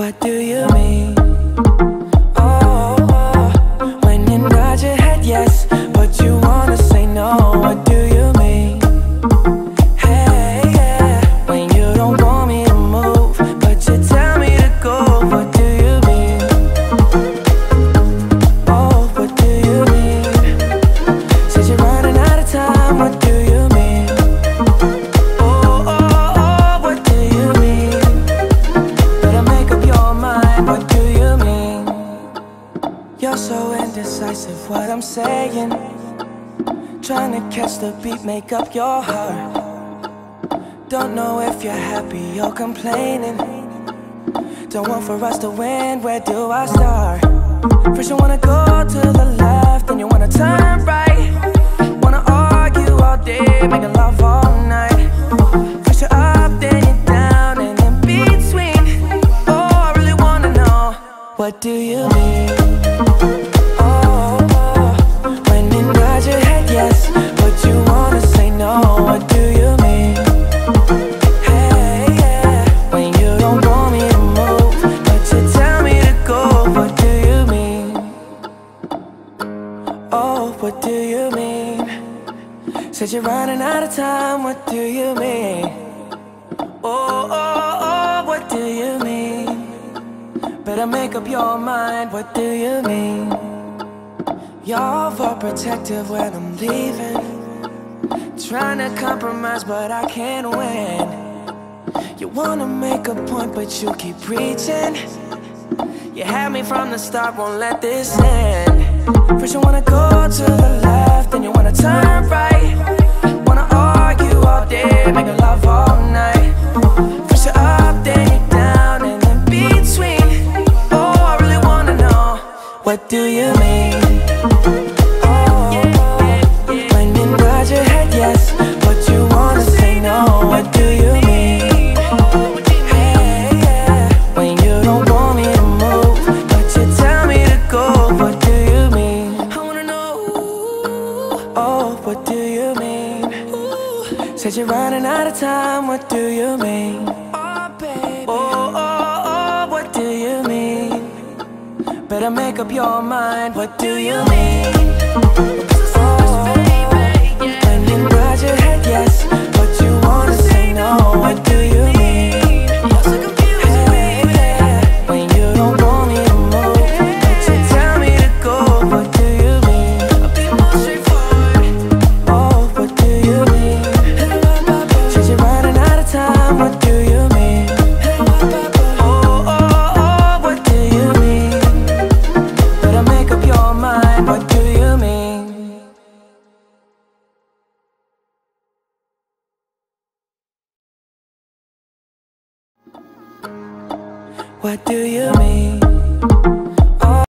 What do you mean? Indecisive, what I'm saying. Trying to catch the beat, make up your heart. Don't know if you're happy or complaining. Don't want for us to win, where do I start? First you wanna go to the left, then you wanna turn right. Wanna argue all day, making love all night. First you're up, then you're down, and in between. Oh, I really wanna know What do you mean? Oh, what do you mean? Said you're running out of time, what do you mean? Oh, oh, oh, what do you mean? Better make up your mind, what do you mean? You're protective when I'm leaving Trying to compromise, but I can't win You wanna make a point, but you keep preaching You had me from the start, won't let this end First you wanna go to the left, then you wanna turn right. Wanna argue all day, making love all night. First you're up, then you're down, and in between. Oh, I really wanna know What do you mean? Oh, what do you mean? Said you're running out of time What do you mean? Oh, baby Oh, oh, oh, what do you mean? Better make up your mind What do you mean? What do you mean?